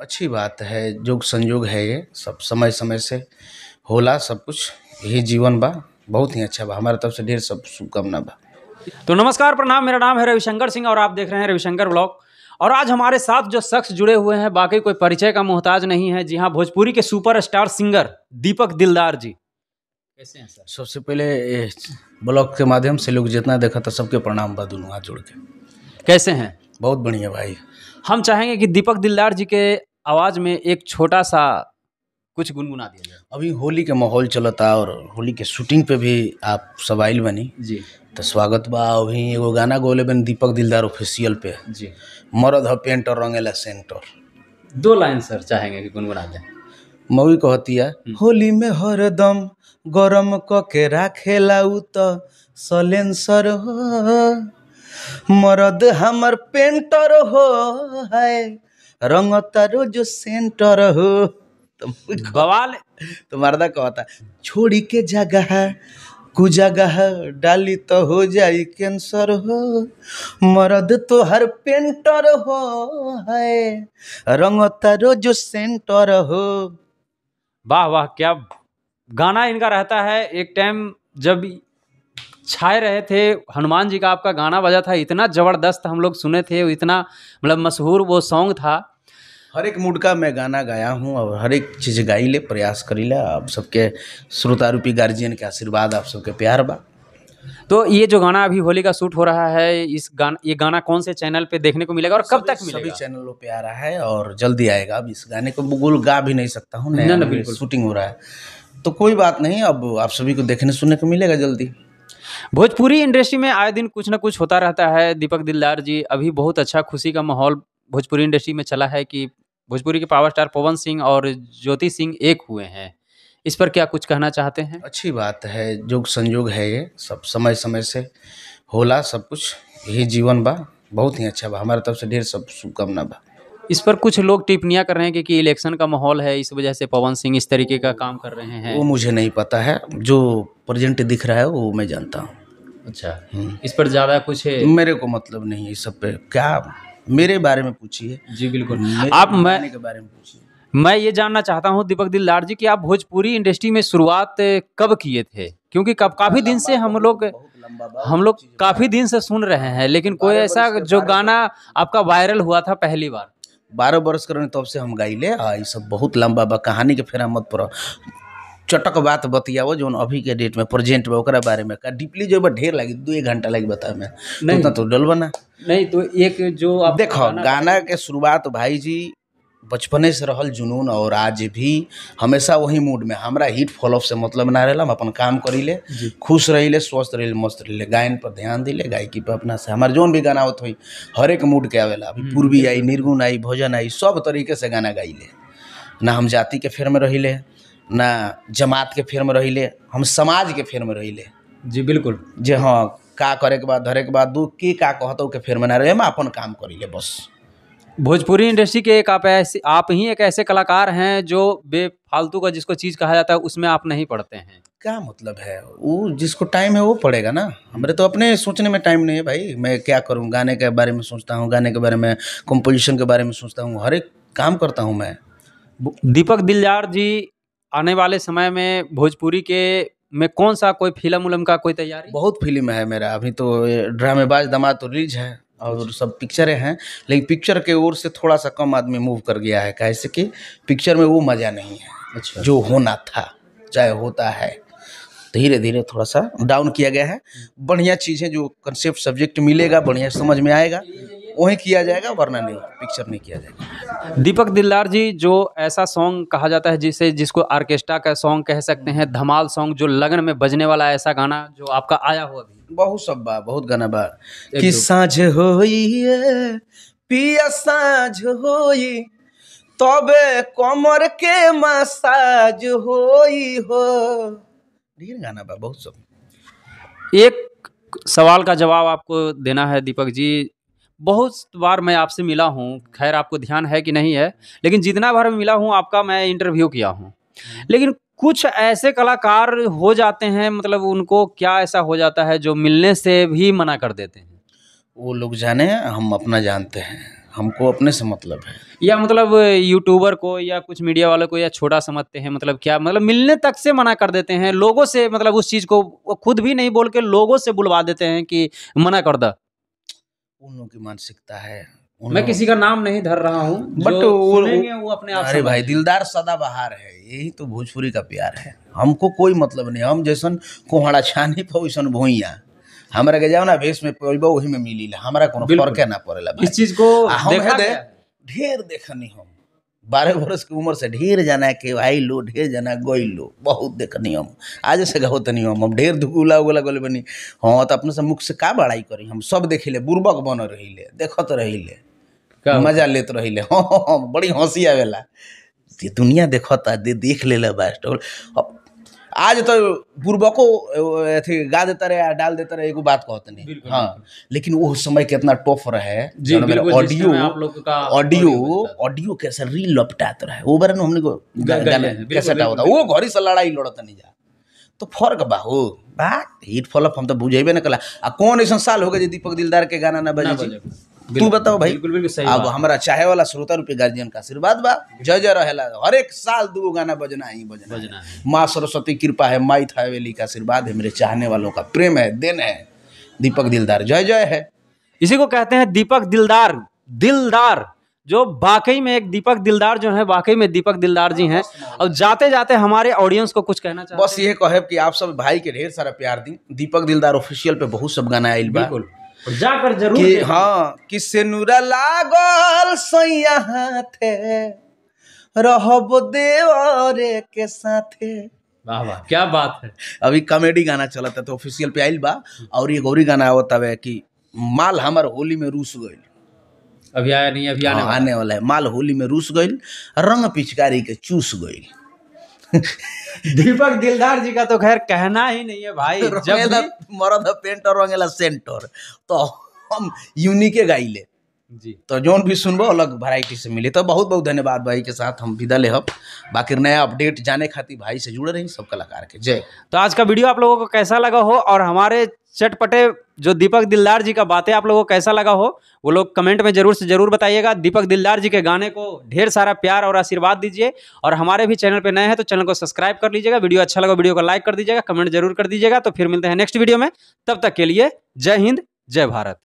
अच्छी बात है जोग संयोग है ये सब समय समय से होला सब कुछ यही जीवन बा बहुत ही अच्छा बा हमारे तरफ़ से ढेर सब शुभकामना बा। तो नमस्कार प्रणाम मेरा नाम है रविशंकर सिंह और आप देख रहे हैं रविशंकर ब्लॉग। और आज हमारे साथ जो शख्स जुड़े हुए हैं बाकी कोई परिचय का मोहताज नहीं है जी हाँ भोजपुरी के सुपर स्टार सिंगर दीपक दिलदार जी। कैसे हैं सर? सबसे पहले ब्लॉग के माध्यम से लोग जितना देखा था सबके प्रणाम बा दोनों हाथ जोड़ के। कैसे हैं? बहुत बढ़िया भाई। हम चाहेंगे कि दीपक दिलदार जी के आवाज़ में एक छोटा सा कुछ गुनगुना दिया जाए। अभी होली के माहौल चलता और होली के शूटिंग पे भी आप सब आइल बनी। जी। तो स्वागत बा अभी एगो गाना गोले बन दीपक दिलदार ऑफिशियल पे। जी। मरद ह पेंटर रंगेला सेंटर दो लाइन सर चाहेंगे कि गुनगुना दें। मौगी कहतिया होली में हरदम गरम क के राखेला उ त सलेंसर हो। मरद हमर पेंटर हो है रंगता रोज सेंटर हो। तो बवाल। तो मर्दा कहता छोड़ी के जगह कु जगह डाली तो हो जाई कैंसर हो। मर्द तो हर पेंटर हो है रंगता जो सेंटर हो। वाह वाह क्या गाना इनका रहता है एक टाइम जब छाए रहे थे। हनुमान जी का आपका गाना बजा था इतना ज़बरदस्त हम लोग सुने थे इतना मतलब मशहूर वो सॉन्ग था। हर एक मूड का मैं गाना गाया हूँ और हर एक चीज़ गाई ले प्रयास करी ले। आप सबके श्रोता रूपी गार्जियन के आशीर्वाद आप सबके प्यार बा। तो ये जो गाना अभी होली का शूट हो रहा है इस गाना ये गाना कौन से चैनल पे देखने को मिलेगा और कब तक मिलेगा सभी चैनलों पे आ रहा है और जल्दी आएगा। अब इस गाने को बुगुल गा भी नहीं सकता हूँ ना, बिल्कुल। शूटिंग हो रहा है। तो कोई बात नहीं अब आप सभी को देखने सुनने को मिलेगा जल्दी। भोजपुरी इंडस्ट्री में आए दिन कुछ ना कुछ होता रहता है। दीपक दिलदार जी, अभी बहुत अच्छा खुशी का माहौल भोजपुरी इंडस्ट्री में चला है कि भोजपुरी के पावर स्टार पवन सिंह और ज्योति सिंह एक हुए हैं। इस पर क्या कुछ कहना चाहते हैं? अच्छी बात है, जोग संयोग है ये, सब समय समय से होला सब कुछ, यही जीवन बा, बहुत ही अच्छा बा, हमारे तरफ़ से ढेर सब शुभकामना बा। इस पर कुछ लोग टिप्पणियाँ कर रहे हैं कि, कि इलेक्शन का माहौल है इस वजह से पवन सिंह इस तरीके का काम कर रहे हैं। वो मुझे नहीं पता है। जो प्रेजेंट दिख रहा है वो मैं जानता हूँ। अच्छा। हम्म। इस पर ज़्यादा कुछ है? मेरे को मतलब नहीं है इस सब पे। क्या? मेरे बारे में पूछिए। जी बिल्कुल। आप मैं के बारे में पूछिए। मैं ये जानना चाहता हूँ दीपक दिलदार जी कि आप भोजपुरी इंडस्ट्री में शुरुआत कब किए थे? क्योंकि कब काफ़ी दिन से हम लोग हम लोग काफ़ी दिन से सुन रहे हैं लेकिन कोई ऐसा जो गाना आपका वायरल हुआ था पहली बार? बारह बरस कर तब से हम गाइले आ इस सब बहुत लंबा बा कहानी के फेरा मत पड़ो। चटक बात बतियाओ जो अभी के डेट में प्रेजेंट में ओकरा बारे में का डीपली जो ढेर लगे दो एक घंटा लगी बता में नहीं। तो, तो डल ना। नहीं तो एक जो आप देखो गाना के शुरुआत भाई जी बचपने से रहल जुनून और आज भी हमेशा वही मूड में। हमरा हिट फॉलोअप से मतलब ना रहेला हम अपन काम करीले खुश रहिले स्वस्थ रहिले मस्त रहिले गायन पर ध्यान दिले गायकी पर अपना से। हमारे जोन भी गाना होत होई हर एक मूड के आवेला। अभी पूर्वी आई निर्गुण आई भोजन आई सब तरीके से गाना गाइले। ना हम जाति के फेर में रहिले ना जमात के फेर में रहिले हम समाज के फेर में रहिले। जी बिल्कुल। जे हाँ का करे के बाद धरे के बाद दू के का कहतो के फेर में ना रहे हम अपन काम करीले बस। भोजपुरी इंडस्ट्री के एक आप ऐसे आप ही एक ऐसे कलाकार हैं जो बेफालतू का जिसको चीज़ कहा जाता है उसमें आप नहीं पढ़ते हैं। क्या मतलब है? वो जिसको टाइम है वो पड़ेगा ना। हमारे तो अपने सोचने में टाइम नहीं है भाई। मैं क्या करूँ? गाने के बारे में सोचता हूँ गाने के बारे में कंपोजिशन के बारे में सोचता हूँ। हर एक काम करता हूँ मैं। दीपक दिलजार जी आने वाले समय में भोजपुरी के में कौन सा कोई फ़िल्म उलम का कोई तैयारी? बहुत फ़िल्म है मेरा। अभी तो ड्रामेबाज दमाद तो रिलीज़ है। और सब पिक्चरें हैं लेकिन पिक्चर के ओर से थोड़ा सा कम आदमी मूव कर गया है कैसे कि पिक्चर में वो मज़ा नहीं है अच्छा। जो होना था चाहे होता है। धीरे धीरे थोड़ा सा डाउन किया गया है। बढ़िया चीज़ें जो कंसेप्ट सब्जेक्ट मिलेगा बढ़िया समझ में आएगा। वही किया जाएगा वरना नहीं पिक्चर नहीं किया जाएगा। दीपक दिलदार जी जो ऐसा सॉन्ग कहा जाता है जिसे जिसको ऑर्केस्ट्रा का सॉन्ग कह सकते हैं धमाल सॉन्ग जो लगन में बजने वाला ऐसा गाना जो आपका आया हो अभी बहुत सब बा बहुत गाना बा। कि। साँझ होई पिया साँझ होई तबे कमर के मसाज होई हो। ढेर गाना बा बहुत सब। एक सवाल का जवाब आपको देना है दीपक जी बहुत बार मैं आपसे मिला हूँ। खैर आपको ध्यान है कि नहीं है लेकिन जितना बार मिला हूँ आपका मैं इंटरव्यू किया हूँ। लेकिन कुछ ऐसे कलाकार हो जाते हैं मतलब उनको क्या ऐसा हो जाता है जो मिलने से भी मना कर देते हैं? वो लोग जाने हम अपना जानते हैं हमको अपने से मतलब है। या मतलब यूट्यूबर को या कुछ मीडिया वालों को या छोटा समझते हैं मतलब क्या मतलब मिलने तक से मना कर देते हैं लोगों से मतलब उस चीज़ को खुद भी नहीं बोल के लोगों से बुलवा देते हैं कि मना कर द। उन लोगों की मानसिकता है। मैं किसी का नाम नहीं धर रहा हूँ बट वो- वो अपने आप अरे भाई दिलदार सदाबहार है यही तो भोजपुरी का प्यार है। हमको कोई मतलब नहीं हम जैसन कुहाड़ा छानी पैसन भूया हमारा के जाओ ना भेष में पैबा वही में मिली ला। हमारा कोनो फ़र्क ना पड़े ला इस चीज़ को आ, देखा दे ढेर देखनी हम। बारह बरस की उम्र से ढेर जाना के भाई लो ढेर जाना गई लो। बहुत देख नियम। आज से गहो नियम। हम ढेर दुगुला उगला गले बनी। हाँ तो अपने से मुख से का बड़ाई करी? हम सब देखिले बुर्बक बन रहिले देखत रहिले। क्या होता? मज़ा लेत रहिले। हाँ हाँ, हाँ, बड़ी हँसी आवेला। ये दुनिया देखता दे देख ले बास्ट अब आज तो बुर्बको अथी गा देता रहे डाल देता रहे एगो बात कहते नहीं। हाँ लेकिन वो समय कितना टफ रहे ऑडियो का ऑडियो ऑडियो कैसे रील लपटात रहे। वो बारे में हमने को कैसे होता वो घड़ी से लड़ाई लड़त नहीं जा। तो फ़र्क बा हो। बात हिट फॉलोअप हम तो बुझेबे न कला। आ कौन ऐसा साल हो गए दीपक दिलदार के गाना ना बजे। तू बताओ भाई। बिल्कुल बिल्कुल सही अब हमारा चाहे वाला श्रोता रूपी गार्जियन का आशीर्वाद बा। जय जय रहेला। हर एक साल दो गाना बजना ही बजना बजना माँ सरस्वती कृपा है माई थावेली का आशीर्वाद है मेरे चाहने वालों का प्रेम है देन है। दीपक दिलदार जय जय है। इसी को कहते हैं दीपक दिलदार दिलदार। जो वाकई में एक दीपक दिलदार जो है वाकई में दीपक दिलदार जी हैं। और जाते जाते हमारे ऑडियंस को कुछ कहना चाहते बस ये कहे कि आप सब भाई के ढेर सारा प्यार दी। दीपक दिलदार ऑफिशियल पे बहुत सब गाना आइल हैं बिल्कुल। जाकर ज़रूर कि हाँ कि सेनुरा लागल सैया हाथे रहब देवरे के साथे। वाह वाह क्या बात है। अभी कॉमेडी गाना चलत है तो ऑफिशियल पे आइल बा और ये गौरी गाना आवत हवे कि माल हमार होली में रूस गइल। अभी आया नहीं अभी आने हाँ, वाला आने वाला है। माल होली में रूस गइल रंग पिचकारी के चूस गइल। दीपक दिलदार जी का तो खैर कहना ही नहीं है भाई जब मरद पेंटर रंगेला सेंटर तो हम यूनिके गाइले जी। तो जोन भी सुनबो अलग वैरायटी से मिली। तो बहुत बहुत धन्यवाद भाई के साथ हम विदा लेहब बाकी नया अपडेट जाने खातिर भाई से जुड़े रही सब कलाकार के। जय। तो आज का वीडियो आप लोगों को कैसा लगा हो और हमारे चटपटे जो दीपक दिलदार जी का बातें आप लोगों को कैसा लगा हो, वो लोग कमेंट में ज़रूर से ज़रूर बताइएगा। दीपक दिलदार जी के गाने को ढेर सारा प्यार और आशीर्वाद दीजिए और हमारे भी चैनल पे नए हैं तो चैनल को सब्सक्राइब कर लीजिएगा, वीडियो अच्छा लगा वीडियो को लाइक कर दीजिएगा, कमेंट ज़रूर कर दीजिएगा तो फिर मिलते हैं नेक्स्ट वीडियो में। तब तक के लिए जय हिंद, जय भारत।